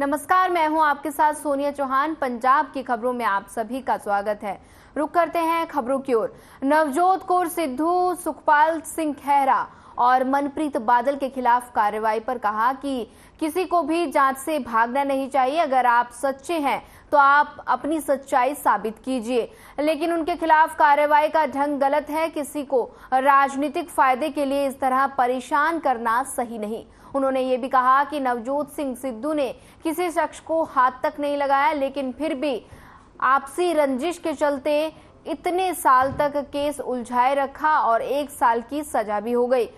नमस्कार, मैं हूँ आपके साथ सोनिया चौहान। पंजाब की खबरों में आप सभी का स्वागत है। रुक करते हैं खबरों की ओर। नवजोत कौर सिद्धू, सुखपाल सिंह खैरा और मनप्रीत बादल के खिलाफ कार्रवाई पर कहा कि किसी को भी जाँच से भागना नहीं चाहिए। अगर आप सच्चे हैं तो आप अपनी सच्चाई साबित कीजिए। लेकिन उनके खिलाफ कार्रवाई का ढंग गलत है। किसी को राजनीतिक फ़ायदे के लिए इस तरह परेशान करना सही नहीं। उन्होंने ये भी कहा कि नवजोत सिंह सिद्धू ने किसी शख्स को हाथ तक नहीं लगाया, लेकिन फिर भी आपसी रंजिश के चलते इतने साल तक केस उलझाए रखा और एक साल की सजा भी हो गई।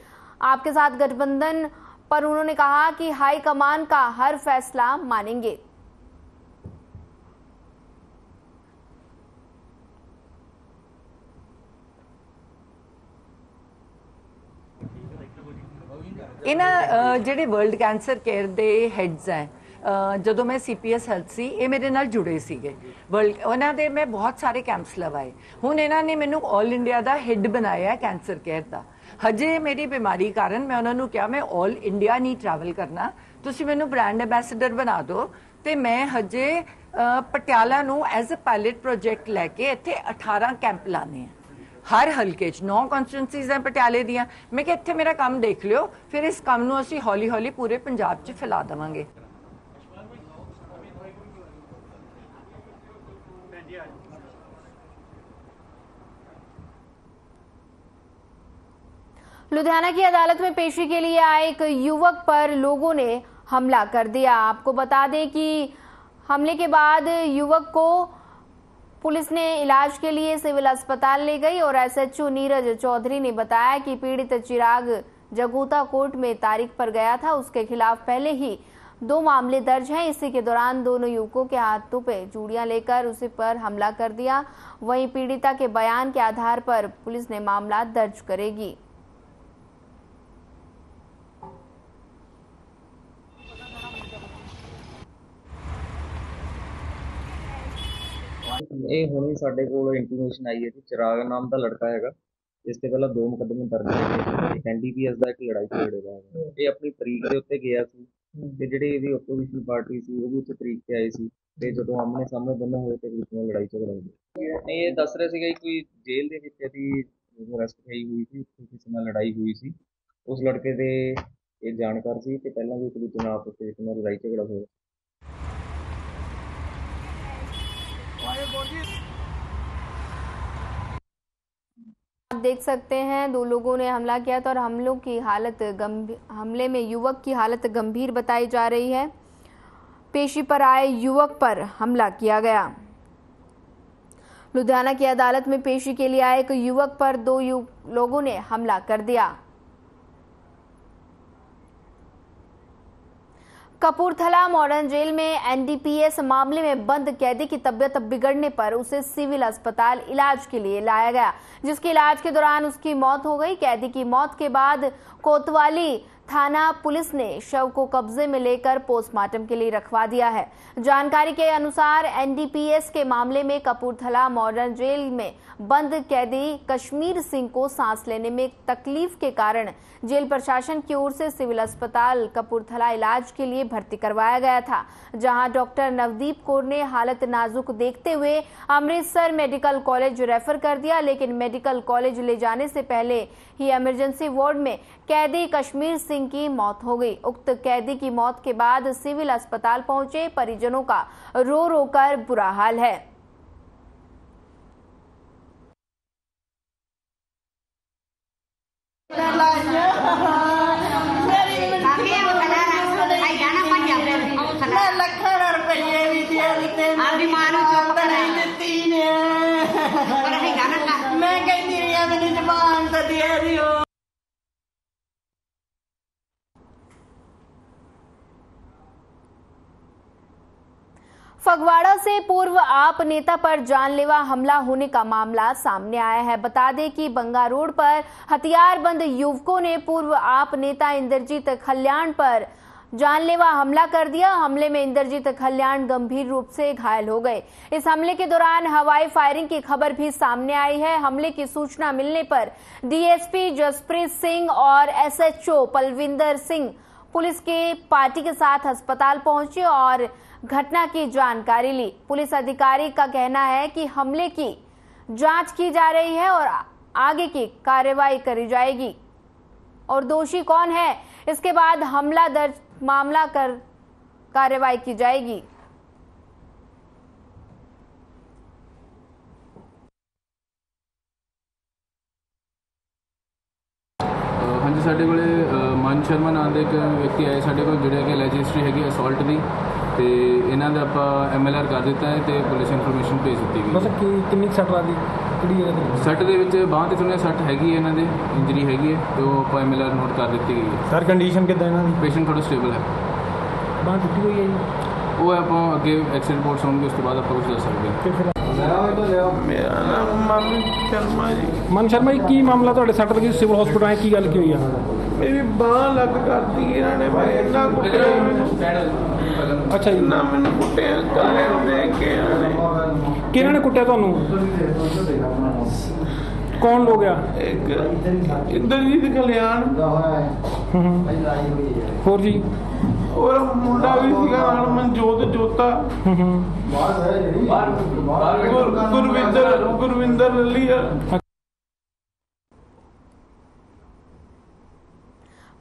आपके साथ गठबंधन पर उन्होंने कहा कि हाईकमान का हर फैसला मानेंगे। ਇਹਨਾਂ ਜਿਹੜੇ ਵਰਲਡ ਕੈਂਸਰ ਕੇਅਰ ਦੇ ਹੈਡਸ ਹੈ ਜਦੋਂ ਮੈਂ ਸੀਪੀਐਸ ਹੈਲਥ ਸੀ, ਇਹ ਮੇਰੇ ਨਾਲ ਜੁੜੇ ਸੀਗੇ। ਵਰਲਡ ਉਹਨਾਂ ਦੇ ਮੈਂ ਬਹੁਤ ਸਾਰੇ ਕੈਂਪਸ ਲਵਾਏ। ਹੁਣ ਇਹਨਾਂ ਨੇ ਮੈਨੂੰ 올 ਇੰਡੀਆ ਦਾ ਹੈੱਡ ਬਣਾਇਆ ਕੈਂਸਰ ਕੇਅਰ ਦਾ। ਹਜੇ ਮੇਰੀ ਬਿਮਾਰੀ ਕਾਰਨ ਮੈਂ ਉਹਨਾਂ ਨੂੰ ਕਿਹਾ, ਮੈਂ 올 ਇੰਡੀਆ ਨਹੀਂ ਟਰੈਵਲ ਕਰਨਾ। ਤੁਸੀਂ ਮੈਨੂੰ ਬ੍ਰਾਂਡ ਐਮਬੈਸਡਰ ਬਣਾ ਦਿਓ। ਤੇ ਮੈਂ ਹਜੇ ਪਟਿਆਲਾ ਨੂੰ ਐਜ਼ ਅ ਪਾਇਲਟ ਪ੍ਰੋਜੈਕਟ ਲੈ ਕੇ ਇੱਥੇ 18 ਕੈਂਪ ਲਾਣੇ ਆ ਹਰ ਹਲਕੇ 'ਚ ਨੌ ਕਨਸਟੀਟੈਂਸੀਜ਼ ਹੈ ਪਟਿਆਲੇ ਦੀਆਂ ਮੈਂ ਕਿ ਇੱਥੇ ਮੇਰਾ ਕੰਮ ਦੇਖ ਲਿਓ ਫਿਰ ਇਸ ਕੰਮ ਨੂੰ ਅਸੀਂ ਹੌਲੀ ਹੌਲੀ ਪੂਰੇ ਪੰਜਾਬ 'ਚ ਫੈਲਾ ਦੇਵਾਂਗੇ लुधियाना की अदालत में पेशी के लिए आए एक युवक पर लोगों ने हमला कर दिया आपको बता दें कि हमले के बाद युवक को पुलिस ने इलाज के लिए सिविल अस्पताल ले गई और एसएचओ नीरज चौधरी ने बताया कि पीड़ित चिराग जगूता कोर्ट में तारीख पर गया था। उसके खिलाफ पहले ही दो मामले दर्ज हैं। इसी के दौरान दोनों युवकों के हाथों पे चूड़ियाँ लेकर उसे पर हमला कर दिया। वहीं पीड़िता के बयान के आधार पर पुलिस ने मामला दर्ज करेगी। ਇਹ ਹੁਣੇ ਸਾਡੇ ਕੋਲ ਇੰਟੀਮੇਸ਼ਨ ਆਈ ਹੈ ਕਿ ਚਿਰਾਗ ਨਾਮ ਦਾ ਲੜਕਾ ਹੈਗਾ। ਇਸ ਤੇ ਪਹਿਲਾਂ ਦੋ ਮੁਕੱਦਮੇ ਦਰਜ ਹੈਗੇ ਐਨਡੀਪੀਐਸ ਦਾ ਇੱਕ ਲੜਾਈ ਝਗੜੇ ਦਾ ਹੈਗਾ। ਇਹ ਆਪਣੀ ਤਰੀਕ ਦੇ ਉੱਤੇ ਗਿਆ ਸੀ ਤੇ ਜਿਹੜੇ ਇਹਦੀ ਆਪੋਜੀਸ਼ਨ ਪਾਰਟੀ ਸੀ, ਉਹ ਵੀ ਉੱਥੇ ਤਰੀਕ ਤੇ ਆਏ ਸੀ ਤੇ ਜਦੋਂ ਆਮਨੇ ਸਾਹਮਣੇ ਦੋਨੋਂ ਹੋਏ ਤੇ ਵਿੱਚ ਨਾਲ ਲੜਾਈ ਝਗੜਾ ਹੋ ਗਿਆ ਇਹ ਦੱਸ ਰਹੇ ਸੀਗੇ ਕਿ ਕੋਈ ਜੇਲ੍ਹ ਦੇ ਵਿੱਚ ਇਹਦੀ ਅਰੈਸਟ ਹੋਈ ਹੋਈ ਸੀ, ਉੱਥੇ ਕਿਸੇ ਨਾਲ ਲੜਾਈ ਹੋਈ ਸੀ। ਉਸ ਲੜਕੇ ਦੇ ਇਹ ਜਾਣਕਾਰ ਸੀ ਤੇ ਪਹਿਲਾਂ ਵੀ ਇੱਕ ਦੂਜੇ ਨਾਲ ਆਪਸ ਵਿੱਚ ਨਾਲ ਲੜਾਈ ਝਗੜਾ ਹੋਇਆ। आप देख सकते हैं, दो लोगों ने हमला किया था और हमलों की हालत गंभीर, हमले में युवक की हालत गंभीर बताई जा रही है। पेशी पर आए युवक पर हमला किया गया। लुधियाना की अदालत में पेशी के लिए आए एक युवक पर दो लोगों ने हमला कर दिया। कपूरथला मॉडर्न जेल में एनडीपीएस मामले में बंद कैदी की तबियत बिगड़ने पर उसे सिविल अस्पताल इलाज के लिए लाया गया। जिसके इलाज के दौरान उसकी मौत हो गई। कैदी की मौत के बाद कोतवाली थाना पुलिस ने शव को कब्जे में लेकर पोस्टमार्टम के लिए रखवा दिया है। जानकारी के अनुसार एनडीपीएस के मामले में कपूरथला मॉडर्न जेल में बंद कैदी कश्मीर सिंह को सांस लेने में तकलीफ़ के कारण जेल प्रशासन की ओर से सिविल अस्पताल कपूरथला इलाज के लिए भर्ती करवाया गया था, जहाँ डॉक्टर नवदीप कौर ने हालत नाजुक देखते हुए अमृतसर मेडिकल कॉलेज रेफर कर दिया, लेकिन मेडिकल कॉलेज ले जाने से पहले ही इमरजेंसी वार्ड में कैदी कश्मीर सिंह की मौत हो गई। उक्त कैदी की मौत के बाद सिविल अस्पताल पहुँचे। परिजनों का रो रो कर बुरा हाल है। ਮੈਂ demands the area. फगवाड़ा से पूर्व आप नेता पर जानलेवा हमला होने का मामला सामने आया है बता दें कि बंगा रोड पर हथियारबंद युवकों ने पूर्व आप नेता इंद्रजीत खल्याण पर जानलेवा हमला कर दिया। हमले में इंद्रजीत खल्याण गंभीर रूप से घायल हो गए। इस हमले के दौरान हवाई फायरिंग की खबर भी सामने आई है। हमले की सूचना मिलने पर डीएसपी जसप्रीत सिंह और एसएचओ पलविंदर सिंह पुलिस के पार्टी के साथ अस्पताल पहुँचे और घटना की जानकारी ली। पुलिस अधिकारी का कहना है कि हमले की जाँच की जा रही है और आगे की कार्रवाई करी जाएगी। और दोषी कौन है? इसके बाद हमला दर्ज मामला कर कार्रवाई की जाएगी ਅਹ ਹਾਂਜੀ ਸਾਡੇ ਕੋਲੇ ਅਹ ਮਨ ਸ਼ਰਮਾ ਨਾਮ ਦੇ ਇੱਕ ਵਿਅਕਤੀ ਆਏ ਸਾਡੇ ਕੋਲ ਜਿਹੜੇ ਕਿ ਲੈਜ ਹਿਸਟਰੀ ਹੈਗੀ ਅਸੌਲਟ ਦੀ ਤੇ ਇਹਨਾਂ ਦਾ ਆਪਾਂ ਐਮਐਲਆਰ ਕਰ ਦਿੱਤਾ ਹੈ ਤੇ ਪੁਲਿਸ ਇਨਫੋਰਮੇਸ਼ਨ ਭੇਜ ਦਿੱਤੀ ਗਈ ਮਤਲਬ ਕਿ ਕਿੰਨੀ ਸੱਟ ਲੱਗਦੀ? ਕਿਹੜੀ ਜਗ੍ਹਾ ਤੇ? ਸੱਟ ਦੇ ਵਿੱਚ ਬਾਂਹ ਤੇ ਸੁਣਿਆ ਸੱਟ ਹੈਗੀ ਹੈ ਇਹਨਾਂ ਦੇ ਇੰਜਰੀ ਹੈਗੀ ਹੈ ਤੇ ਉਹ ਆਪਾਂ ਐਮਐਲਆਰ ਨੋਟ ਕਰ ਦਿੱਤੀ ਗਈ ਹੈ। ਸਰ ਕੰਡੀਸ਼ਨ ਕਿਦਾਂ ਇਹਨਾਂ ਦੀ? ਪੇਸ਼ੈਂਟ ਥੋੜਾ ਸਟੇਬਲ ਹੈ। ਬਾਂਹ ਟੁੱਟੀ ਹੋਈ ਹੈ ਜੀ। ਉਹ ਆਪਾਂ ਅੱਗੇ ਐਕਸੀਡੈਂਟ ਰਿਪੋਰਟਸ ਹੋਣਗੇ ਉਸ ਤੋਂ ਬਾਅਦ ਆਪਾਂ ਕੁਝ ਦੱਸ ਸਕਦੇ ਹਾਂ। ਤੇ ਫਿਰ ਮੇਰਾ ਨਾਮ ਮਨ ਸ਼ਰਮਾ ਜੀ। ਮਨ ਸ਼ਰਮਾ ਜੀ ਕੀ ਮਾਮਲਾ ਤੁਹਾਡੇ ਸੱਟ ਲੱਗੀ ਸਿਵਲ ਹਸਪੀਟਲ ਆਏ ਕੀ ਗੱਲ ਕੀ ਹੋਈ ਆ? ਮੇਰੀ ਬਾਹ ਲੱਗ ਕਰਦੀ ਇਹਨਾਂ ਨੇ ਮੈਂ ਇੰਨਾ ਕੁੱਟਿਆ ਮੈਨੂੰ। ਅੱਛਾ ਜੀ। ਇੰਨਾ ਮੈਨੂੰ ਕੁੱਟਿਆ ਕੱਲੇ ਨੂੰ ਦੇਖ ਕੇ ਇਹਨਾਂ ਨੇ। ਕਿਹਨਾਂ ਨੇ ਕੁੱਟਿਆ ਤੁਹਾਨੂੰ? ਕੌਣ ਲੋਗ ਆ? ਇੱਕ ਇੰਦਰਜੀਤ ਕਲਿਆਣ। ਹੂੰ ਹੂੰ। ਹੋਰ ਜੀ? ਔਰ ਮੁੰਡਾ ਵੀ ਸੀਗਾ ਨਾਲ ਮਨਜੋਤ ਜੋਤਾ। ਹੂੰ ਹੂੰ ਗੁਰ- ਗੁਰਵਿੰਦਰ ਗੁਰਵਿੰਦਰ ਲੱਲੀਆ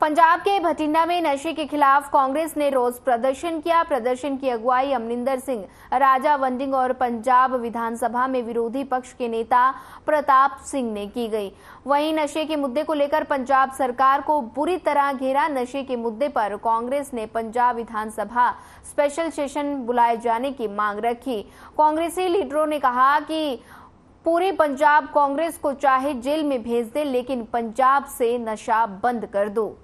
पंजाब के भटिंडा में नशे के खिलाफ कांग्रेस ने रोज प्रदर्शन किया। प्रदर्शन की अगुवाई अमरिंदर सिंह, राजा वंडिंग और पंजाब विधानसभा में विरोधी पक्ष के नेता प्रताप सिंह ने की गई। वहीं नशे के मुद्दे को लेकर पंजाब सरकार को बुरी तरह घेरा नशे के मुद्दे पर कांग्रेस ने पंजाब विधानसभा स्पेशल सेशन बुलाए जाने की मांग रखी। कांग्रेसी लीडरों ने कहा कि पूरे पंजाब कांग्रेस को चाहे जेल में भेज दे, लेकिन पंजाब से नशा बंद कर दो।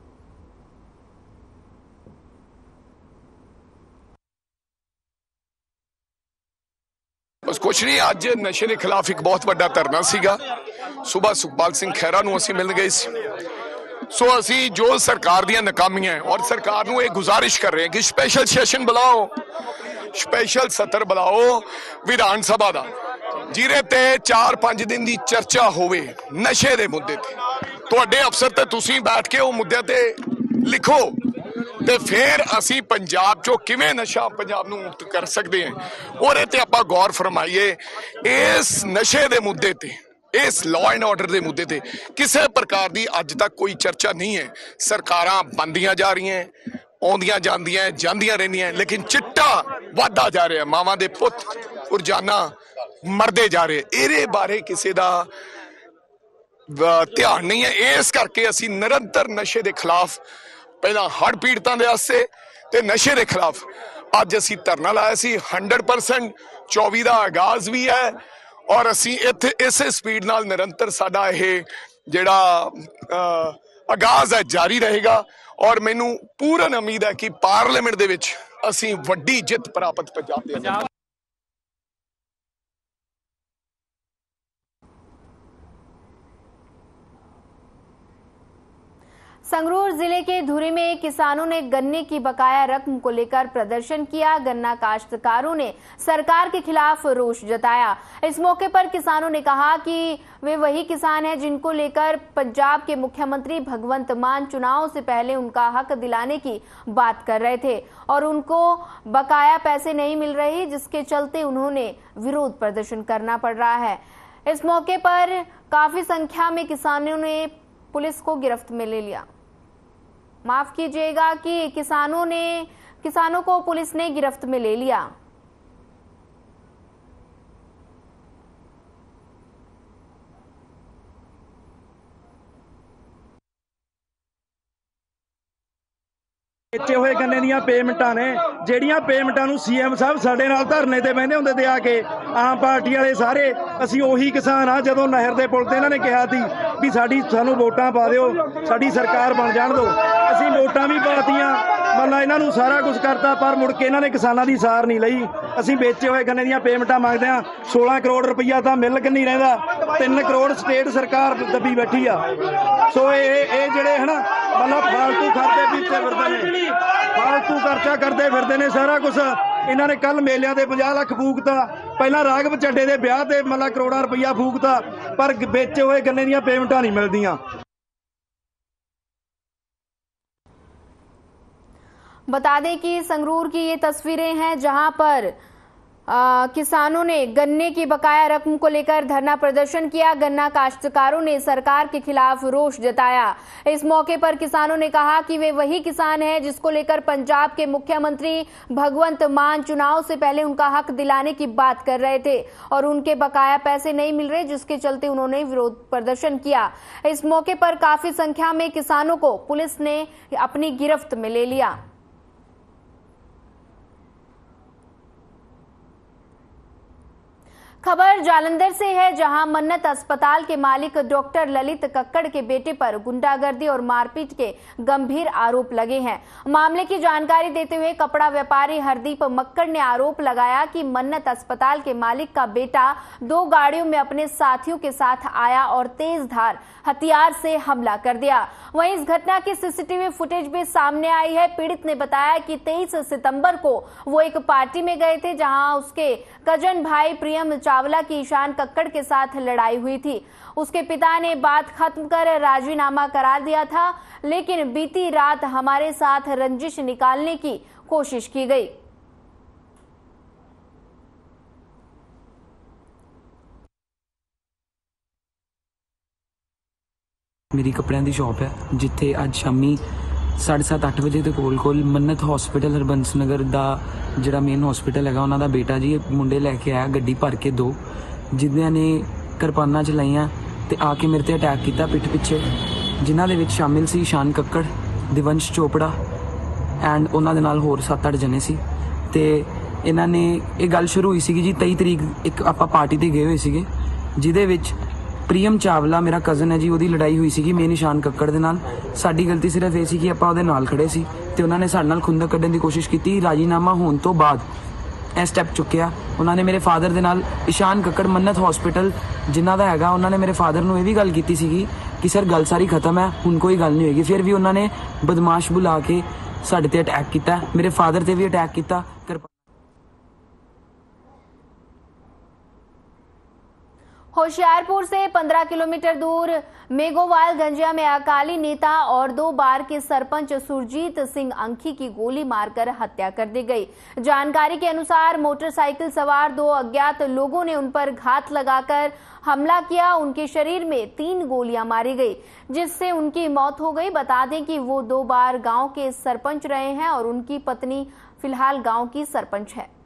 ਬਸ ਕੁਛ ਨਹੀਂ, ਅੱਜ ਨਸ਼ੇ ਦੇ ਖਿਲਾਫ ਇੱਕ ਬਹੁਤ ਵੱਡਾ ਧਰਨਾ ਸੀਗਾ। ਸਵੇਰ ਸੁਖਪਾਲ ਸਿੰਘ ਖਹਿਰਾ ਨੂੰ ਅਸੀਂ ਮਿਲਣ ਗਏ ਸੀ। ਸੋ ਅਸੀਂ ਜੋ ਸਰਕਾਰ ਦੀਆਂ ਨਾਕਾਮੀਆਂ ਔਰ ਸਰਕਾਰ ਨੂੰ ਇਹ ਗੁਜ਼ਾਰਿਸ਼ ਕਰ ਰਹੇ ਹਾਂ ਕਿ ਸਪੈਸ਼ਲ ਸੈਸ਼ਨ ਬੁਲਾਓ ਸਪੈਸ਼ਲ ਸਤਰ ਬੁਲਾਓ ਵਿਧਾਨ ਸਭਾ ਦਾ, ਜਿਹਦੇ ਤੇ 4-5 ਦਿਨ ਦੀ ਚਰਚਾ ਹੋਵੇ ਨਸ਼ੇ ਦੇ ਮੁੱਦੇ ਤੇ। ਤੁਹਾਡੇ ਅਫਸਰ ਤੇ ਤੁਸੀਂ ਬੈਠ ਕੇ ਉਹ ਮੁੱਦਿਆਂ ਤੇ ਲਿਖੋ। ਤੇ ਫਿਰ ਅਸੀਂ ਪੰਜਾਬ ਚੋਂ ਕਿਵੇਂ ਨਸ਼ਾ ਪੰਜਾਬ ਨੂੰ ਮੁਕਤ ਕਰ ਸਕਦੇ ਹਾਂ? ਉਹਦੇ ਤੇ ਆਪਾਂ ਗੌਰ ਫਰਮਾਈਏ, ਇਸ ਨਸ਼ੇ ਦੇ ਮੁੱਦੇ ਤੇ, ਇਸ ਲਾਅ ਐਂਡ ਆਰਡਰ ਦੇ ਮੁੱਦੇ ਤੇ ਕਿਸੇ ਪ੍ਰਕਾਰ ਦੀ ਅੱਜ ਤੱਕ ਕੋਈ ਚਰਚਾ ਨਹੀਂ ਹੈ। ਸਰਕਾਰਾਂ ਬੰਦੀਆਂ ਜਾ ਰਹੀਆਂ, ਆਉਂਦੀਆਂ ਜਾਂਦੀਆਂ ਜਾਂਦੀਆਂ ਰਹਿੰਦੀਆਂ, ਲੇਕਿਨ ਚਿੱਟਾ ਵਾਧਾ ਜਾ ਰਿਹਾ, ਮਾਵਾਂ ਦੇ ਪੁੱਤ ਰੋਜ਼ਾਨਾ ਮਰਦੇ ਜਾ ਰਹੇ। ਇਹਦੇ ਬਾਰੇ ਕਿਸੇ ਦਾ ਧਿਆਨ ਨਹੀਂ ਹੈ। ਇਸ ਕਰਕੇ ਅਸੀਂ ਨਿਰੰਤਰ ਨਸ਼ੇ ਦੇ ਖਿਲਾਫ ਪਹਿਲਾਂ ਹੜ੍ਹ ਪੀੜਤਾਂ ਦੇ ਵਾਸਤੇ ਤੇ ਨਸ਼ੇ ਦੇ ਖਿਲਾਫ। ਅੱਜ ਅਸੀਂ ਧਰਨਾ ਲਾਇਆ ਸੀ 100% 24 ਦਾ ਆਗਾਜ਼ ਵੀ ਹੈ ਔਰ ਅਸੀਂ ਇੱਥੇ ਇਸੇ ਸਪੀਡ ਨਾਲ ਨਿਰੰਤਰ ਸਾਡਾ ਇਹ ਜਿਹੜਾ ਆਗਾਜ਼ ਹੈ, ਜਾਰੀ ਰਹੇਗਾ। ਔਰ ਮੈਨੂੰ ਪੂਰਨ ਉਮੀਦ ਹੈ ਕਿ ਪਾਰਲੀਮੈਂਟ ਦੇ ਵਿੱਚ ਅਸੀਂ ਵੱਡੀ ਜਿੱਤ ਪ੍ਰਾਪਤ ਪੰਜਾਬ ਦੇ संगरूर ज़िले के धुरी में किसानों ने गन्ने की बकाया रकम को लेकर प्रदर्शन किया। गन्ना काश्तकारों ने सरकार के खिलाफ रोष जताया। इस मौके पर किसानों ने कहा कि वे वही किसान हैं जिनको लेकर पंजाब के मुख्यमंत्री भगवंत मान चुनाव से पहले उनका हक दिलाने की बात कर रहे थे और उनको बकाया पैसे नहीं मिल रही, जिसके चलते उन्होंने विरोध प्रदर्शन करना पड़ रहा है। इस मौके पर काफ़ी संख्या में किसानों ने पुलिस को गिरफ्त में ले लिया। माफ़ कीजिएगा कि किसानों ने किसानों को पुलिस ने गिरफ्त में ले लिया। ਵੇਚੇ ਹੋਏ ਗੰਨੇ ਦੀਆਂ ਪੇਮੈਂਟਾਂ ਨੇ, ਜਿਹੜੀਆਂ ਪੇਮੈਂਟਾਂ ਨੂੰ ਸੀਐਮ ਸਾਹਿਬ ਸਾਡੇ ਨਾਲ ਧਰਨੇ ਤੇ ਬਹਿੰਦੇ ਹੁੰਦੇ ਤੇ ਆ ਕੇ ਆਮ ਪਾਰਟੀ ਵਾਲੇ ਸਾਰੇ, ਅਸੀਂ ਉਹੀ ਕਿਸਾਨ ਆ ਜਦੋਂ ਨਹਿਰ ਦੇ ਪੁਲ ਤੇ ਇਹਨਾਂ ਨੇ ਕਿਹਾ ਸੀ ਵੀ ਸਾਡੀ, ਸਾਨੂੰ ਵੋਟਾਂ ਪਾ ਦਿਓ, ਸਾਡੀ ਸਰਕਾਰ ਬਣ ਜਾਣ ਦਿਓ ਅਸੀਂ ਵੋਟਾਂ ਵੀ ਪਾਤੀਆਂ, ਮੱਲਾ ਇਹਨਾਂ ਨੂੰ ਸਾਰਾ ਕੁਝ ਕਰਤਾ, ਪਰ ਮੁੜ ਕੇ ਇਹਨਾਂ ਨੇ ਕਿਸਾਨਾਂ ਦੀ ਸਾਰ ਨਹੀਂ ਲਈ। ਅਸੀਂ ਵੇਚੇ ਹੋਏ ਗੰਨੇ ਦੀਆਂ ਪੇਮੈਂਟਾਂ ਮੰਗਦੇ ਆ 16 ਕਰੋੜ ਰੁਪਈਆ ਤਾਂ ਮਿਲ ਕਿ ਨਹੀਂ ਰਹਿੰਦਾ। 3 ਕਰੋੜ ਸਟੇਟ ਸਰਕਾਰ ਦੱਬੀ ਬੈਠੀ ਆ। ਸੋ ਇਹ ਇਹ ਜਿਹੜੇ ਹਨਾ ਮਤਲਬ ਫਾਲਤੂ ਖਰਚੇ ਪੀਤੇ ਫਿਰਦੇ ਨੇ ਫਾਲਤੂ ਖਰਚਾ ਕਰਦੇ ਫਿਰਦੇ ਨੇ ਸਾਰਾ ਕੁਝ ਇਹਨਾਂ ਨੇ ਕੱਲ ਮੇਲਿਆਂ ਤੇ 50 ਲੱਖ ਫੂਕਤਾ ਪਹਿਲਾਂ ਰਾਗਵ ਚੱਡੇ ਦੇ ਵਿਆਹ ਤੇ ਮਤਲਬ ਕਰੋੜਾਂ ਰੁਪਈਆ ਫੂਕਤਾ ਪਰ ਗ- ਵੇਚੇ ਹੋਏ ਗੰਨੇ ਦੀਆਂ ਪੇਮੈਂਟਾਂ ਨਹੀਂ ਮਿਲਦੀਆਂ बता दें कि संगरूर की ये तस्वीरें हैं जहां पर आ, किसानों ने गन्ने की बकाया रकम को लेकर धरना प्रदर्शन किया। गन्ना काश्तकारों ने सरकार के खिलाफ रोष जताया। इस मौके पर किसानों ने कहा कि वे वही किसान हैं जिसको लेकर पंजाब के मुख्यमंत्री भगवंत मान चुनाव से पहले उनका हक दिलाने की बात कर रहे थे और उनके बकाया पैसे नहीं मिल रहे जिसके चलते उन्होंने विरोध प्रदर्शन किया। इस मौके पर काफ़ी संख्या में किसानों को पुलिस ने अपनी गिरफ्त में ले लिया। खबर जालंधर से है, जहाँ मन्नत अस्पताल के मालिक डॉक्टर ललित कक्कड़ के बेटे पर गुंडागर्दी और मारपीट के गंभीर आरोप लगे हैं। मामले की जानकारी देते हुए कपड़ा व्यापारी हरदीप मक्कड़ ने आरोप लगाया कि मन्नत अस्पताल के मालिक का बेटा दो गाड़ियों में अपने साथियों के साथ आया और तेज धार हथियार से हमला कर दिया। वहीं इस घटना की सीसीटीवी फुटेज भी सामने आई है। पीड़ित ने बताया कि 23 सितंबर को वो एक पार्टी में गए थे, जहाँ उसके कज़न भाई प्रियम चावला की ईशान कक्कड़ के साथ लड़ाई हुई थी उसके पिता ने बात खत्म कर राजीनामा करा दिया था लेकिन बीती रात हमारे साथ रंजिश निकालने की कोशिश की गई ਮੇਰੀ ਕੱਪੜਿਆਂ ਦੀ ਸ਼ਾਪ ਹੈ ਜਿੱਥੇ ਅੱਜ ਸ਼ਾਮੀ 7:30 8 ਵਜੇ ਦੇ ਕੋਲ ਕੋਲ ਮੰਨਤ ਹਸਪੀਟਲ ਹਰਬੰਸ ਨਗਰ ਦਾ ਜਿਹੜਾ ਮੇਨ ਹਸਪੀਟਲ ਹੈਗਾ, ਉਹਨਾਂ ਦਾ ਬੇਟਾ ਜੀ ਮੁੰਡੇ ਲੈ ਕੇ ਆਇਆ ਗੱਡੀ ਭਰ ਕੇ ਦੋ, ਜਿਨ੍ਹਾਂ ਨੇ ਕਿਰਪਾਨਾਂ ਚਲਾਈਆਂ ਤੇ ਆ ਕੇ ਮੇਰੇ ਤੇ ਅਟੈਕ ਕੀਤਾ ਪਿੱਠ ਪਿੱਛੇ, ਜਿਨ੍ਹਾਂ ਦੇ ਵਿੱਚ ਸ਼ਾਮਿਲ ਸੀ ਸ਼ਾਨ ਕੱਕੜ, ਦਿਵੰਸ਼ ਚੋਪੜਾ ਐਂਡ ਉਹਨਾਂ ਦੇ ਨਾਲ ਹੋਰ 7-8 ਜਣੇ ਸੀ ਤੇ ਇਹਨਾਂ ਨੇ ਇਹ ਗੱਲ ਸ਼ੁਰੂ ਹੋਈ ਸੀਗੀ ਜੀ 23 ਤਰੀਕ ਇੱਕ ਆਪਾਂ ਪਾਰਟੀ ਤੇ ਗਏ ਹੋਏ ਸੀਗੇ, ਜਿਹਦੇ ਵਿੱਚ ਪ੍ਰੀਅਮ ਚਾਵਲਾ, ਮੇਰਾ ਕਜ਼ਨ ਹੈ ਜੀ, ਉਹਦੀ ਲੜਾਈ ਹੋਈ ਸੀਗੀ ਮੇਨ ਨਿਸ਼ਾਨ ਕੱਕੜ ਦੇ ਨਾਲ। ਸਾਡੀ ਗਲਤੀ ਸਿਰਫ ਇਹ ਸੀ ਕਿ ਆਪਾਂ ਉਹਦੇ ਨਾਲ ਖੜੇ ਸੀ ਤੇ ਉਹਨਾਂ ਨੇ ਸਾਡੇ ਨਾਲ ਖੁੰਦਕ ਕੱਢਣ ਦੀ ਕੋਸ਼ਿਸ਼ ਕੀਤੀ। ਰਾਜੀਨਾਮਾ ਹੋਣ ਤੋਂ ਬਾਅਦ ਇਹ ਸਟੈਪ ਚੁੱਕਿਆ। ਉਹਨਾਂ ਨੇ ਮੇਰੇ ਫਾਦਰ ਦੇ ਨਾਲ ਇਸ਼ਾਨ ਕੱਕੜ ਮੰਨਤ ਹਸਪੀਟਲ ਜਿਨ੍ਹਾਂ ਦਾ ਹੈਗਾ, ਉਹਨਾਂ ਨੇ ਮੇਰੇ ਫਾਦਰ ਨੂੰ ਇਹ ਵੀ ਗੱਲ ਕੀਤੀ ਸੀਗੀ ਕਿ ਸਰ ਗੱਲ ਸਾਰੀ ਖਤਮ ਹੈ, ਹੁਣ ਕੋਈ ਗੱਲ ਨਹੀਂ ਹੋਏਗੀ। ਫਿਰ ਵੀ ਉਹਨਾਂ ਨੇ ਬਦਮਾਸ਼ ਬੁਲਾ ਕੇ ਸਾਡੇ ਤੇ ਅਟੈਕ ਕੀਤਾ। ਮੇਰੇ ਫਾਦਰ ਤੇ ਵੀ ਅਟੈਕ ਕੀਤਾ। होशियारपुर से 15 किलोमीटर दूर मेघोवाल गंजिया में अकाली नेता और दो बार के सरपंच सुरजीत सिंह अंखी की गोली मारकर हत्या कर दी गई। जानकारी के अनुसार मोटरसाइकिल सवार दो अज्ञात लोगों ने उन पर घात लगाकर हमला किया। उनके शरीर में तीन गोलियाँ मारी गई, जिससे उनकी मौत हो गई। बता दें कि वो दो बार गाँव के सरपंच रहे हैं और उनकी पत्नी फ़िलहाल गाँव की सरपंच है।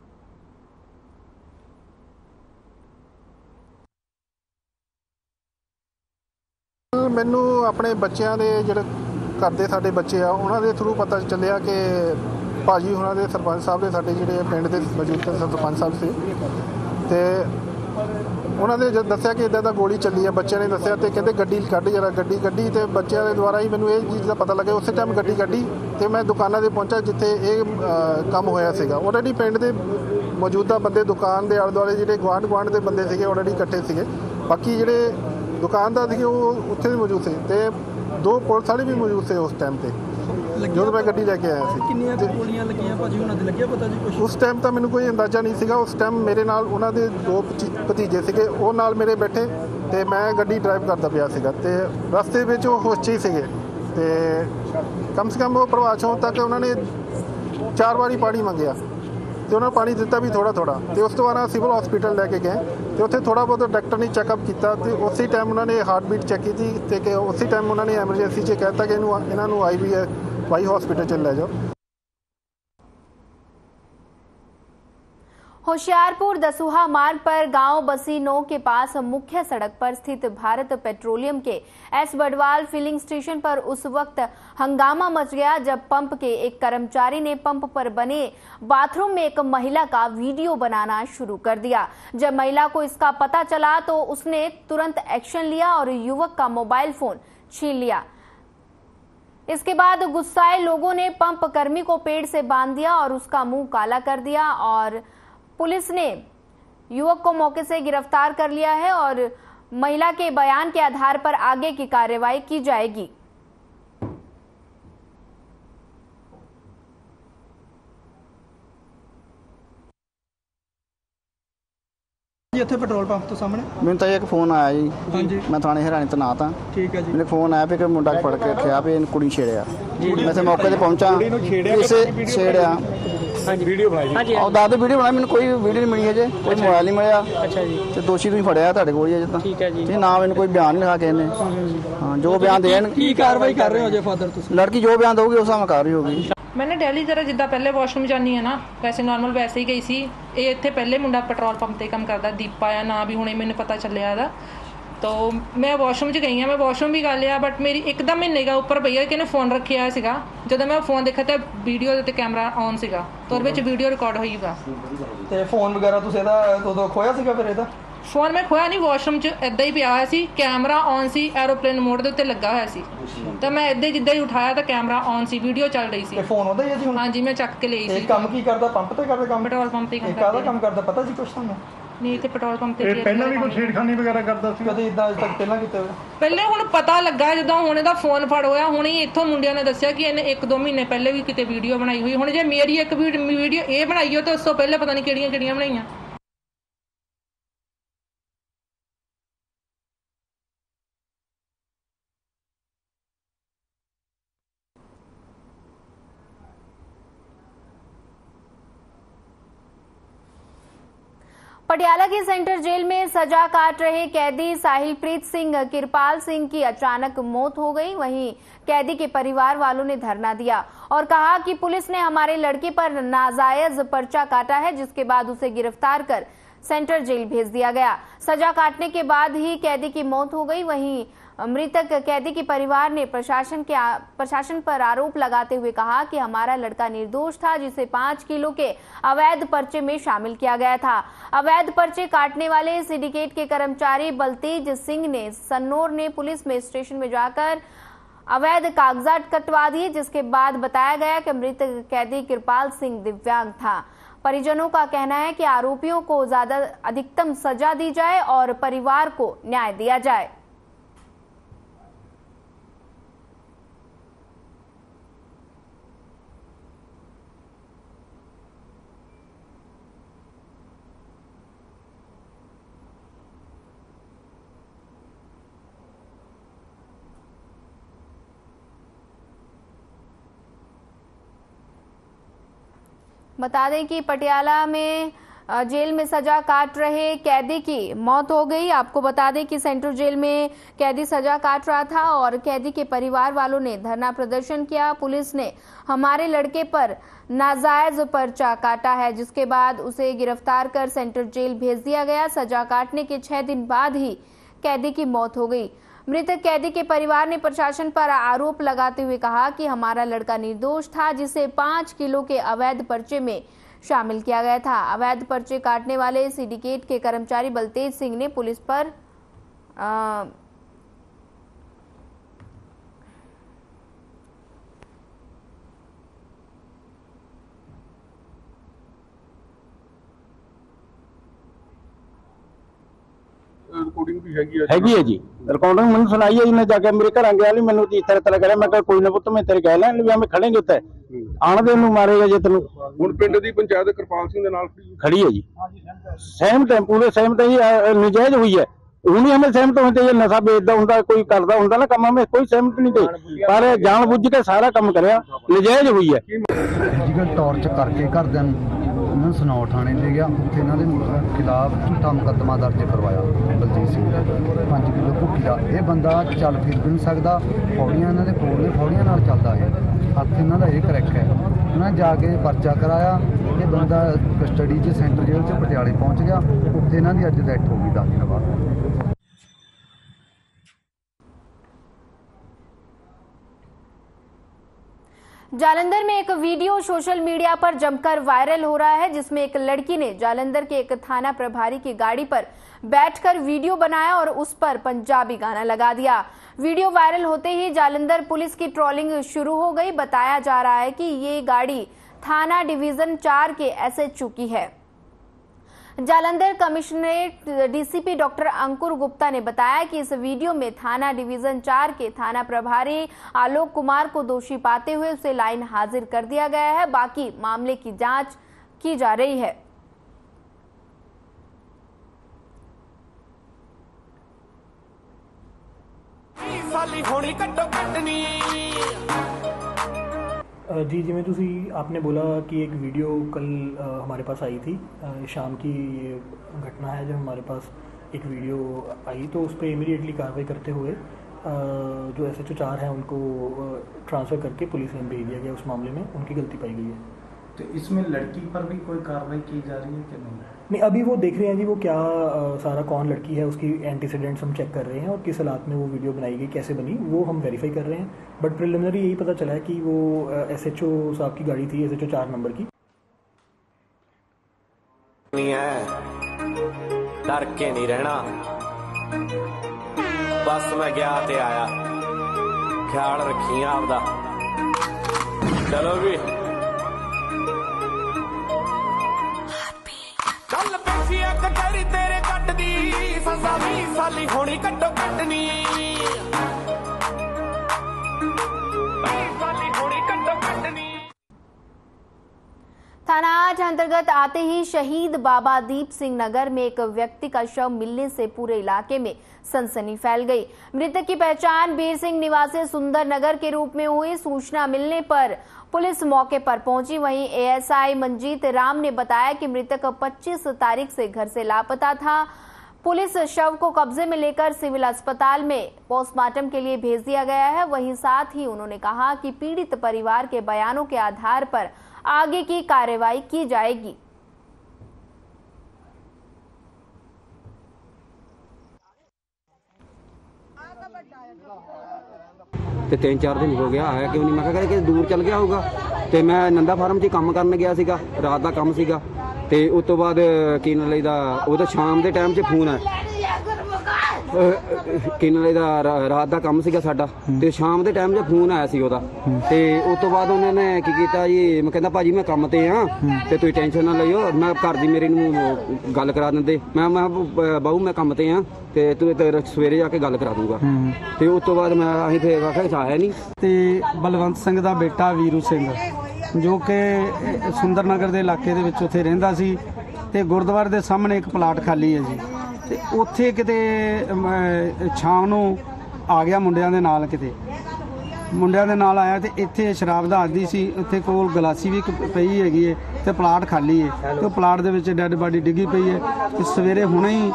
ਮੈਨੂੰ ਆਪਣੇ ਬੱਚਿਆਂ ਦੇ ਜਿਹੜੇ ਘਰ ਦੇ ਸਾਡੇ ਬੱਚੇ ਆ, ਉਹਨਾਂ ਦੇ ਥਰੂ ਪਤਾ ਚੱਲਿਆ ਕਿ ਭਾਜੀ ਉਹਨਾਂ ਦੇ ਸਰਪੰਚ ਸਾਹਿਬ ਦੇ ਸਾਡੇ ਜਿਹੜੇ ਪਿੰਡ ਦੇ ਮੌਜੂਦਾ ਸਰਪੰਚ ਸਾਹਿਬ ਸੀ। ਤੇ ਉਹਨਾਂ ਨੇ ਜਦ ਦੱਸਿਆ ਕਿ ਇਦਾਂ ਦਾ ਗੋਲੀ ਚੱਲੀ ਆ, ਬੱਚਿਆਂ ਨੇ ਦੱਸਿਆ ਤੇ ਕਹਿੰਦੇ ਗੱਡੀ ਕੱਢ ਜਰਾ, ਗੱਡੀ ਗੱਡੀ ਤੇ ਬੱਚਿਆਂ ਦੇ ਦੁਆਰਾ ਹੀ ਮੈਨੂੰ ਇਹ ਚੀਜ਼ ਦਾ ਪਤਾ ਲੱਗਿਆ, ਉਸੇ ਟਾਈਮ ਗੱਡੀ ਕੱਢੀ ਤੇ ਮੈਂ ਦੁਕਾਨਾਂ ਤੇ ਪਹੁੰਚਾ ਜਿੱਥੇ ਇਹ ਕੰਮ ਹੋਇਆ ਸੀਗਾ। ਆਲਰੇਡੀ ਪਿੰਡ ਦੇ ਮੌਜੂਦਾ ਬੰਦੇ ਦੁਕਾਨ ਦੇ ਆਲੇ ਦੁਆਲੇ ਜਿਹੜੇ ਗਵਾਂਢ ਗਵਾਂਢ ਦੇ ਬੰਦੇ ਸੀਗੇ ਆਲਰੇਡੀ ਇਕੱਠੇ ਸੀਗੇ। ਬਾਕੀ ਜਿਹੜੇ ਦੁਕਾਨਦਾਰ ਸੀਗੇ ਉਹ ਉੱਥੇ ਵੀ ਮੌਜੂਦ ਸੀ ਤੇ ਦੋ ਪੁਲਿਸ ਵਾਲੇ ਵੀ ਮੌਜੂਦ ਸੀ ਉਸ ਟਾਈਮ ਤੇ। ਜਦੋਂ ਮੈਂ ਗੱਡੀ ਲੈ ਕੇ ਆਇਆ ਸੀ। ਕਿੰਨੀਆਂ ਕੁ ਗੋਲੀਆਂ ਲੱਗੀਆਂ ਭਾਜੀ ਉਹਨਾਂ ਦੇ ਲੱਗਿਆ ਪਤਾ ਜੀ ਕੁਝ ਉਸ ਟਾਈਮ ਤਾਂ ਮੈਨੂੰ ਕੋਈ ਅੰਦਾਜ਼ਾ ਨਹੀਂ ਸੀਗਾ। ਉਸ ਟਾਈਮ ਮੇਰੇ ਨਾਲ ਉਹਨਾਂ ਦੇ ਦੋ ਭਤੀ- ਭਤੀਜੇ ਸੀਗੇ ਉਹ ਨਾਲ ਮੇਰੇ ਬੈਠੇ ਤੇ ਮੈਂ ਗੱਡੀ ਡਰਾਈਵ ਕਰਦਾ ਪਿਆ ਸੀਗਾ ਤੇ ਰਸਤੇ ਵਿੱਚ ਉਹ ਹੋਸ਼ 'ਚ ਹੀ ਸੀਗੇ ਤੇ ਕਮ ਸੇ ਕਮ ਉਹ ਪ੍ਰਵਾਸੋਂ ਤੱਕ ਉਹਨਾਂ ਨੇ ਚਾਰ ਵਾਰੀ ਪਾਣੀ ਮੰਗਿਆ। ਤੇ ਉਹਨਾਂ ਪਾਣੀ ਦਿੱਤਾ ਵੀ ਥੋੜਾ ਥੋੜਾ ਤੇ ਉਸ ਤੋਂ ਬਾਅਦ ਸਿਵਲ ਹਸਪੀਟਲ ਲੈ ਕੇ ਗਏ ਤੇ ਉੱਥੇ ਥੋੜਾ ਬਹੁਤ ਡਾਕਟਰ ਨੇ ਚੈੱਕਅਪ ਕੀਤਾ ਤੇ ਉਸੇ ਟਾਈਮ ਉਹਨਾਂ ਨੇ ਹਾਰਟ ਬੀਟ ਚੈੱਕ ਕੀਤੀ ਤੇ ਕਿ ਉਸੇ ਟਾਈਮ ਉਹਨਾਂ ਨੇ ਐਮਰਜੈਂਸੀ 'ਚ ਕਹਿਤਾ ਕਿ ਇਹਨੂੰ ਇਹਨਾਂ ਨੂੰ ਆਈਵੀ ਵਾਈ ਹਸਪੀਟਲ 'ਚ ਲੈ ਜਾਓ। होशियारपुर दसूहा मार्ग पर गाँव बसीनो के पास मुख्य सड़क पर स्थित Bharat petroleum K S Badwal filling station पर उस वक्त हंगामा मच गया जब पंप के एक कर्मचारी ने पंप पर बने बाथरूम में एक महिला का वीडियो बनाना शुरू कर दिया। जब महिला को इसका पता चला तो उसने तुरंत एक्शन लिया और युवक का मोबाइल फ़ोन छीन लिया। इसके बाद गुस्साए लोगों ने पंप कर्मी को पेड़ से बाँध दिया और उसका मुँह काला कर दिया और पुलिस ने युवक को मौके से गिरफ्तार कर लिया है और महिला के बयान के आधार पर आगे की कार्रवाई की जाएगी ਇੱਥੇ ਪੈਟਰੋਲ ਪੰਪ ਤੋਂ ਸਾਹਮਣੇ ਮੈਨੂੰ ਤਾਂ ਇੱਕ ਫੋਨ ਆਇਆ ਜੀ ਹਾਂਜੀ ਮੈਂ ਥਾਣੇ ਹਰਾਣੀ ਤੈਨਾਤ ਹਾਂ ਠੀਕ ਹੈ ਜੀ ਮੈਨੂੰ ਫੋਨ ਆਇਆ ਵੀ ਕਿ ਮੁੰਡਾ ਫੜ ਕੇ ਰੱਖਿਆ ਵੀ ਇਹਨੂੰ ਕੁੜੀ ਛੇੜਿਆ ਮੈਂ ਇੱਥੇ ਮੌਕੇ ਤੇ ਪਹੁੰਚਾ ਕਿਸੇ ਛੇੜਿਆ ਹਾਂਜੀ ਵੀਡੀਓ ਬਣਾਈ ਉਹ ਦਾਦੇ ਵੀਡੀਓ ਬਣਾਈ ਮੈਨੂੰ ਕੋਈ ਵੀਡੀਓ ਨਹੀਂ ਮਿਲੀ ਹਜੇ ਕੋਈ ਮੋਬਾਈਲ ਨਹੀਂ ਮਿਲਿਆ। ਅੱਛਾ ਜੀ। ਤੇ ਦੋਸ਼ੀ ਤੁਸੀਂ ਫੜਿਆ ਤੁਹਾਡੇ ਕੋਲ ਹੀ ਅਜੇ ਤਾਂ ਠੀਕ ਹੈ ਜੀ। ਤੇ ਨਾ ਮੈਨੂੰ ਕੋਈ ਬਿਆਨ ਨਹੀਂ ਲਿਖਾ ਕੇ ਇਹਨੇ ਹਾਂ ਜੋ ਬਿਆਨ ਦੇਣ ਕੀ ਕਾਰਵਾਈ ਕਰ ਰਹੇ ਹੋ ਜੇ ਫਾਦਰ ਤੁਸੀਂ? ਲੜਕੀ ਜੋ ਬਿਆਨ ਦਊਗੀ ਉਸ ਹਿਸਾਬ ਨਾਲ ਕਾਰਵਾਈ ਹੋਊਗੀ। ਮੈंने ਡੈਲੀ ਜਰਾ ਜਿੱਦਾਂ ਪਹਿਲੇ ਵਾਸ਼ਰੂਮ ਜਾਂਦੀ ਹੈ ਨਾ ਵੈਸੇ ਨਾਰਮਲ ਵੈਸੇ ਹੀ ਗਈ ਸੀ। ਇਹ ਇੱਥੇ ਪਹਿਲੇ ਮੁੰਡਾ ਪੈਟਰੋਲ ਪੰਪ ਤੇ ਕੰਮ ਕਰਦਾ ਦੀਪਾ ਆ ਨਾ ਵੀ ਹੁਣੇ ਮੈਨੂੰ ਪਤਾ ਚੱਲਿਆ ਇਹਦਾ। ਤੋ ਮੈਂ ਵਾਸ਼ਰੂਮ 'ਚ ਗਈ ਆ ਮੈਂ ਵਾਸ਼ਰੂਮ ਵੀ ਕਰ ਲਿਆ ਬਟ ਮੇਰੀ ਇੱਕਦਮ ਹੀ ਨਿਗਾਹ ਉੱਪਰ ਪਈ ਆ ਕਿ ਇਹਨੇ ਫੋਨ ਰੱਖਿਆ ਹੋਇਆ ਸੀਗਾ। ਜਦੋਂ ਮੈਂ ਫੋਨ ਦੇਖਿਆ ਤਾਂ ਵੀਡੀਓ ਦੇ ਤੇ ਕੈਮਰਾ ਔਨ ਸੀਗਾ ਤੇ ਉਹਦੇ ਵਿੱਚ ਵੀਡੀਓ ਰਿਕਾਰਡ ਹੋਈਗਾ ਤੇ ਫੋਨ ਵਗੈਰਾ ਤੁਸੀਂ ਇਹਦਾ ਉਦੋਂ ਖੋਇਆ ਸੀਗਾ ਫਿਰ ਇਹਦਾ? ਫੋਨ ਮੈਂ ਖੋਇਆ ਨਹੀਂ ਵਾਸ਼ਰੂਮ 'ਚ ਇਦਾਂ ਹੀ ਪਿਆ ਹੋਇਆ ਸੀ ਕੈਮਰਾ ਔਨ ਸੀ ਐਰੋਪਲੇਨ ਮੋਡ ਦੇ ਉੱਤੇ ਲੱਗਾ ਹੋਇਆ ਸੀ। ਤਾਂ ਮੈਂ ਇਦਾਂ ਜਿੱਦਾਂ ਹੀ ਉਠਾਇਆ ਤਾਂ ਕੈਮਰਾ ਔਨ ਸੀ ਵੀਡੀਓ ਚੱਲ ਰਹੀ ਸੀ। ਤੇ ਫੋਨ ਉਹਦਾ ਹੀ ਹੈ ਜੀ ਹੁਣ? ਹਾਂਜੀ ਮੈਂ ਚੱਕ ਕੇ ਲਈ ਇਹ ਸੀ। ਕੰਮ ਕੀ ਕਰਦਾ ਪੰਪ ਤੇ ਕਰਦਾ ਕੰਮ? ਪੈਟਰੋਲ ਪੰਪ ਤੇ ਹੀ ਇਹ ਕੰਮ ਕਾਹਦਾ ਕਰਦਾ ਕੰਮ ਕਰਦਾ ਪਤਾ ਜੀ ਕੁਛ ਤੁਹਾਨੂੰ? ਨਹੀਂ ਤੇ ਪੈਟਰੋਲ ਪੰਪ ਤੇ ਪਹਿਲਾਂ ਵੀ ਕੋਈ ਛੇੜਖਾਨੀ ਵਗੈਰਾ ਕਰਦਾ ਸੀ? ਕਦੇ ਇਦਾਂ ਅਜ ਤੱਕ ਪਹਿਲਾਂ ਕੀਤੇ ਪਹਿਲੇ ਹੁਣ ਪਤਾ ਲੱਗਾ ਜਦੋਂ ਹੁਣ ਇਹਦਾ ਫੋਨ ਫੜ ਹੋਇਆ ਹੁਣ ਹੀ ਇੱਥੋਂ ਮੁੰਡਿਆਂ ਨੇ ਦੱਸਿਆ ਕਿ ਇਹਨੇ 1-2 ਮਹੀਨੇ ਪਹਿਲੇ ਵੀ ਕਿਤੇ ਵੀਡੀਓ ਬਣਾਈ ਹੋਈ। ਹੁਣ ਜੇ ਮੇਰੀ ਇੱਕ ਵੀਡੀਓ ਇਹ ਬਣਾਈ ਹੋ ਤਾਂ ਉਸ ਤੋਂ ਪਹਿਲੇ ਪਤਾ ਨਹੀਂ ਕਿਹੜੀਆਂ ਕਿਹੜੀਆਂ ਬਣਾਈਆਂ। पटियाला की सेंटर जेल में सजा काट रहे कैदी साहिलप्रीत सिंह, किरपाल सिंह की अचानक मौत हो गई। वहीं कैदी के परिवार वालों ने धरना दिया और कहा कि पुलिस ने हमारे लड़के पर नाजायज पर्चा काटा है, जिसके बाद उसे गिरफ़्तार कर सेंटर जेल भेज दिया गया। सजा काटने के बाद ही कैदी की मौत हो गई। वहीं मृतक कैदी के परिवार ने प्रशासन के प्रशासन पर आरोप लगाते हुए कहा कि हमारा लड़का निर्दोष था, जिसे पाँच किलो के अवैध पर्चे में शामिल किया गया था। अवैध पर्चे काटने वाले सिंडिकेट के कर्मचारी बलतेज सिंह ने, सन्नौर ने पुलिस में स्टेशन में जाकर अवैध कागजात कटवा दिए, जिसके बाद बताया गया कि मृतक कैदी कृपाल सिंह दिव्यांग था। परिजनों का कहना है कि आरोपियों को ज़्यादा अधिकतम सजा दी जाए और परिवार को न्याय दिया जाए। बता दें कि पटियाला में जेल में सजा काट रहे कैदी की मौत हो गई। आपको बता दें कि सेंट्रल जेल में कैदी सजा काट रहा था और कैदी के परिवार वालों ने धरना प्रदर्शन किया। पुलिस ने हमारे लड़के पर नाजायज पर्चा काटा है, जिसके बाद उसे गिरफ़्तार कर सेंट्रल जेल भेज दिया गया। सजा काटने के छह दिन बाद ही कैदी की मौत हो गई। मृतक कैदी के परिवार ने प्रशासन पर आरोप लगाते हुए कहा कि हमारा लड़का निर्दोष था जिसे पाँच किलो के अवैध पर्चे में शामिल किया गया था। अवैध पर्चे काटने वाले सिंडिकेट के कर्मचारी बलतेज सिंह ने पुलिस पर अ, ਰਿਕਾਰਡਿੰਗ ਵੀ ਹੈਗੀ ਆ ਹੈਗੀ ਹੈ ਜੀ। ਰਿਕਾਰਡਿੰਗ ਮੈਨੂੰ ਸੁਣਾਈ ਹੈ ਇਹਨੇ ਜਾ ਕੇ ਮੇਰੇ ਘਰ ਗਿਆ ਨਹੀਂ ਮੈਨੂੰ ਜੀ ਤਰ੍ਹਾਂ ਤਰ੍ਹਾਂ ਕਰਿਆ ਮੈਂ ਕਿਹਾ ਕੋਈ ਨਾ ਪੁੱਤ ਮੈਂ ਤੇਰੇ ਕਹਿ ਲੈਣ ਵੀ ਹਮੇ ਖੜेंगे ਉੱਤੇ ਆਣ ਦੇ ਨੂੰ ਮਾਰੇਗਾ ਜੇ ਤੈਨੂੰ। ਹੁਣ ਪਿੰਡ ਦੀ ਪੰਚਾਇਤ ਕਿਰਪਾਲ ਸਿੰਘ ਦੇ ਨਾਲ ਖੜੀ ਹੈ। ਜੀ। ਸਹਿਮਤ ਹੈ ਪੂਰੇ ਸਹਿਮਤ ਹੈ ਜੀ ਅ, ਨਜਾਇਜ਼ ਹੋਈ ਹੈ ਹੁਣ ਹੀ ਹਮੇ ਸਹਿਮਤ ਹੋਏ ਤੇ ਇਹ ਨਸ਼ਾ ਵੇਚਦਾ ਹੁੰਦਾ ਕੋਈ ਕਰਦਾ ਹੁੰਦਾ ਨਾ ਕੰਮ ਹਮੇ ਕੋਈ ਸਹਿਮਤ ਨਹੀਂ ਤੇ। ਪਰ ਜਾਣ ਬੁੱਝ ਕੇ ਸਾਰਾ ਕੰਮ ਕਰਿਆ ਨਜਾਇਜ਼ ਹੋਈ ਹੈ? ਫਿਜ਼ੀਕਲ ਟੌਰਚ ਕਰਕੇ ਘਰਦਿਆਂ ਨੂੰ। ਉਹਨਾਂ ਨੂੰ ਸਨੌਰ ਥਾਣੇ ਲੈ ਗਿਆ। ਉੱਥੇ ਇਹਨਾਂ ਦੇ ਖਿਲਾਫ ਝੂਠਾ ਮੁਕੱਦਮਾ ਦਰਜ ਕਰਵਾਇਆ ਬਲਜੀਤ ਸਿੰਘ ਦਾ। 5 ਕਿਲੋ ਭੁੱਕੀ ਦਾ। ਇਹ ਬੰਦਾ ਚੱਲ ਫਿਰ ਵੀ ਨਹੀਂ ਸਕਦਾ। ਫੌੜੀਆਂ ਇਹਨਾਂ ਦੇ ਕੋਲ ਨੇ, ਫੌੜੀਆਂ ਨਾਲ ਚੱਲਦਾ ਇਹ। ਹੱਥ ਇਹਨਾਂ ਦਾ ਇਹ ਕਰੈਕ ਹੈ। ਉਹਨਾਂ ਨੇ ਜਾ ਕੇ ਪਰਚਾ ਕਰਾਇਆ। ਇਹ ਬੰਦਾ ਕਸਟਡੀ 'ਚ, ਸੈਂਟਰ ਜੇਲ੍ਹ 'ਚ, ਪਟਿਆਲੇ ਪਹੁੰਚ ਗਿਆ। ਉੱਥੇ ਇਹਨਾਂ ਦੀ ਅੱਜ ਡੈਥ ਹੋ ਗਈ 10 ਦਿਨ ਬਾਅਦ जालंधर में एक वीडियो सोशल मीडिया पर जमकर वायरल हो रहा है, जिसमें एक लड़की ने जालंधर के एक थाना प्रभारी की गाड़ी पर बैठकर वीडियो बनाया और उस पर पंजाबी गाना लगा दिया। वीडियो वायरल होते ही जालंधर पुलिस की ट्रोलिंग शुरू हो गई। बताया जा रहा है कि ये गाड़ी थाना डिवीज़न चार के एसएचओ की है। Jalandhar commissionerate DCP doctor Ankur Gupta ने बताया कि इस वीडियो में थाना डिवीज़न चार के थाना प्रभारी आलोक कुमार को दोषी पाते हुए उसे लाइन हाजिर कर दिया गया है। बाकी मामले की जाँच की जा रही है। साली होनी कट्टो जी जी जिमें तुसी, आपने बोला कि एक वीडियो कल हमारे पास आई थी। शाम की ये घटना है जब हमारे पास एक वीडियो आई तो उस पर इमीडिएटली कार्रवाई करते हुए जो एस एच ओ चार हैं, उनको ट्रांसफ़र करके पुलिस में भेज दिया गया उस मामले में। उनकी गलती पाई गई है। तो इसमें लड़की पर भी कोई कार्रवाई की जा रही है कि नहीं? नहीं अभी वो देख रहे हैं जी वो क्या आ, सारा कौन लड़की है उसकी एंटीसीडेंट्स हम चेक कर रहे हैं और किस हालात में वो वीडियो बनाई गई कैसे बनी वो हम वेरीफाई कर रहे हैं। बट प्रिलिमिनरी यही पता चला है कि वो एस एच ओ साहब की गाड़ी थी एस एच ओ चार नंबर की। नहीं है। डर के नहीं रहना। बस मैं गया ते आया। ख्याल रखिया आपका चलो भी ਕੱਟਦੀ ਸਜ਼ਾ ਵੀ ਸਾਲੀ ਹੋਣੀ ਘੱਟੋ ਘੱਟਨੀ ਸਾਲੀ ਹੋਣੀ ਘੱਟੋ ਘੱਟਨੀ थाना आठ अंतर्गत आते ही शहीद बाबा दीप सिंह नगर में एक व्यक्ति का शव मिलने से पूरे इलाके में सनसनी फैल गई मृतक की पहचान बीर सिंह निवासी सुंदर नगर के रूप में हुई सूचना मिलने पर पुलिस मौके पर पहुंची वहीं एएसआई मंजीत राम ने बताया कि मृतक 25 तारीख से घर से लापता था पुलिस शव को कब्जे में लेकर सिविल अस्पताल में पोस्टमार्टम के लिए भेज दिया गया है वहीं साथ ही उन्होंने कहा कि पीड़ित परिवार के बयानों के आधार पर आगे की कार्रवाई की जाएगी ਤੇ ਤਿੰਨ ਚਾਰ ਦਿਨ ਹੋ ਗਿਆ ਆਇਆ ਕਿਉਂ ਨਹੀਂ ਮੈਂ ਕਿਹਾ ਕਿ ਦੂਰ ਚੱਲ ਗਿਆ ਹੋਊਗਾ ਤੇ ਮੈਂ ਨੰਦਾ ਫਾਰਮ 'ਚ ਕੰਮ ਕਰਨ ਗਿਆ ਸੀਗਾ ਰਾਤ ਦਾ ਕੰਮ ਸੀਗਾ ਤੇ ਉਸ ਤੋਂ ਬਾਅਦ ਕਿਨ ਲਈ ਦਾ ਉਹਦਾ ਸ਼ਾਮ ਦੇ ਟਾਈਮ 'ਚ ਫੋਨ ਆਇਆ ਕਿਨ ਦਾ ਰਾਤ ਦਾ ਕੰਮ ਸੀਗਾ ਸਾਡਾ। ਤੇ ਸ਼ਾਮ ਦੇ ਟਾਈਮ 'ਚ ਫੋਨ ਆਇਆ ਸੀ ਉਹਦਾ। ਤੇ ਉਸ ਤੋਂ ਬਾਅਦ ਉਹਨਾਂ ਨੇ ਕੀ ਕੀਤਾ ਜੀ ਮੈਂ ਕਹਿੰਦਾ ਭਾਜੀ ਮੈਂ ਕੰਮ ਤੇ ਆ ਤੇ ਤੁਸੀਂ ਟੈਨਸ਼ਨ ਨਾ ਲਈਓ ਮੈਂ ਘਰ ਦੀ ਮੇਰੇ ਨੂੰ ਗੱਲ ਕਰਾ ਦਿੰਦੇ। ਮੈਂ ਮੈਂ ਬਾਊ ਮੈਂ ਕੰਮ ਤੇ ਆ ਤੇ ਤੂੰ ਤੇ ਸਵੇਰੇ ਜਾ ਕੇ ਗੱਲ ਕਰਾ ਦੂੰਗਾ। ਤੇ ਉਸ ਤੋਂ ਬਾਅਦ ਮੈਂ ਅਸੀਂ ਫੇਰ ਕਿ ਆਇਆ ਨਹੀਂ। ਤੇ ਬਲਵੰਤ ਸਿੰਘ ਦਾ ਬੇਟਾ ਵੀਰੂ ਸਿੰਘ। ਜੋ ਕਿ ਸੁੰਦਰ ਨਗਰ ਦੇ ਇਲਾਕੇ ਦੇ ਵਿੱਚ ਉੱਥੇ ਰਹਿੰਦਾ ਸੀ ਤੇ ਗੁਰਦੁਆਰੇ ਦੇ ਸਾਹਮਣੇ ਇੱਕ ਪਲਾਟ ਖਾਲੀ ਹੈ ਜੀ। ਤੇ ਉੱਥੇ ਕਿਤੇ ਸ਼ਾਮ ਨੂੰ ਆ ਗਿਆ ਮੁੰਡਿਆਂ ਦੇ ਨਾਲ ਕਿਤੇ। ਮੁੰਡਿਆਂ ਦੇ ਨਾਲ ਆਇਆ ਤੇ ਇੱਥੇ ਸ਼ਰਾਬ ਦਾ ਆਦੀ ਸੀ, ਉੱਥੇ ਕੋਲ ਗਲਾਸੀ ਵੀ ਪਈ ਹੈਗੀ ਹੈ ਤੇ ਪਲਾਟ ਖਾਲੀ ਹੈ। ਤੇ ਉਹ ਪਲਾਟ ਦੇ ਵਿੱਚ ਡੈੱਡ ਬਾਡੀ ਡਿੱਗੀ ਪਈ ਹੈ। ਤੇ ਸਵੇਰੇ ਹੁਣੇ ਹੀ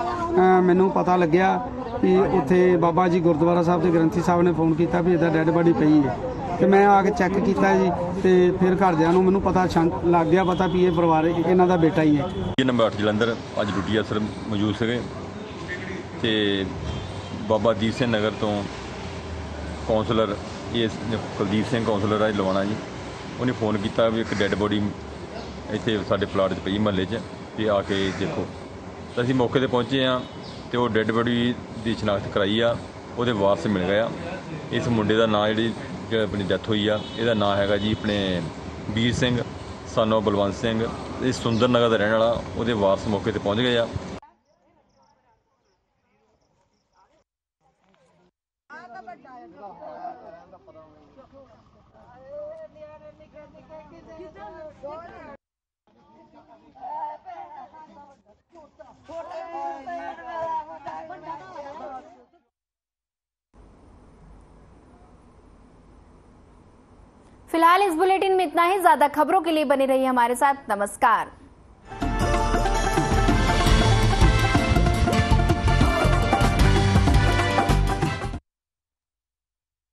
ਮੈਨੂੰ ਪਤਾ ਲੱਗਿਆ ਕਿ ਉੱਥੇ ਬਾਬਾ ਜੀ ਗੁਰਦੁਆਰਾ ਸਾਹਿਬ ਦੇ ਗ੍ਰੰਥੀ ਸਾਹਿਬ ਨੇ ਫੋਨ ਕੀਤਾ ਵੀ ਇਹਦਾ ਡੈੱਡ ਬਾਡੀ ਪਈ ਹੈ। ਤੇ ਮੈਂ ਆ ਕੇ ਚੈੱਕ ਕੀਤਾ ਜੀ ਤੇ ਫਿਰ ਘਰਦਿਆਂ ਨੂੰ ਮੈਨੂੰ ਪਤਾ ਛੰਕ ਲੱਗ ਗਿਆ ਪਤਾ ਵੀ ਇਹ ਪਰਿਵਾਰ ਇਹਨਾਂ ਦਾ ਬੇਟਾ ਹੀ ਹੈ। ਜੀ, ਨੰਬਰ 8 ਜਲੰਧਰ, ਅੱਜ ਡਿਊਟੀ ਅਫਸਰ ਮੌਜੂਦ ਸੀਗੇ। ਤੇ ਬਾਬਾ ਦੀਪ ਸਿੰਘ ਨਗਰ ਤੋਂ ਕਾਉਂਸਲਰ ਇਸ ਕੁਲਦੀਪ ਸਿੰਘ ਕਾਉਂਸਲਰ ਆ ਲਵਾਣਾ ਜੀ। ਉਹਨੇ ਫੋਨ ਕੀਤਾ ਵੀ ਇੱਕ ਡੈੱਡ ਬੋਡੀ ਇੱਥੇ ਸਾਡੇ ਪਲਾਟ 'ਚ ਪਈ ਮਹੱਲੇ 'ਚ, ਤੇ ਆ ਕੇ ਦੇਖੋ। ਤਾਂ ਅਸੀਂ ਮੌਕੇ ਤੇ ਪਹੁੰਚੇ ਆ ਤੇ ਉਹ ਡੈੱਡ ਬੋਡੀ ਦੀ ਸ਼ਨਾਖਤ ਕਰਾਈ ਆ, ਉਹਦੇ ਵਾਰਸ ਮਿਲ ਗਏ ਇਸ ਮੁੰਡੇ ਦਾ ਨਾਂ ਜਿਹੜੀ ਜਿਹੜੀ ਆਪਣੀ ਡੈਥ ਹੋਈ ਆ। ਇਹਦਾ ਨਾਂ ਹੈਗਾ ਜੀ ਆਪਣੇ ਵੀਰ ਸਿੰਘ ਸਾਨੋ ਬਲਵੰਤ ਸਿੰਘ। ਇਹ ਸੁੰਦਰ ਨਗਰ ਦਾ ਰਹਿਣ ਵਾਲਾ, ਉਹਦੇ ਵਾਰਸ ਮੌਕੇ ਤੇ ਪਹੁੰਚ ਗਏ ਆ। ज़्यादा खबरों के लिए बने रहिए हमारे साथ। नमस्कार।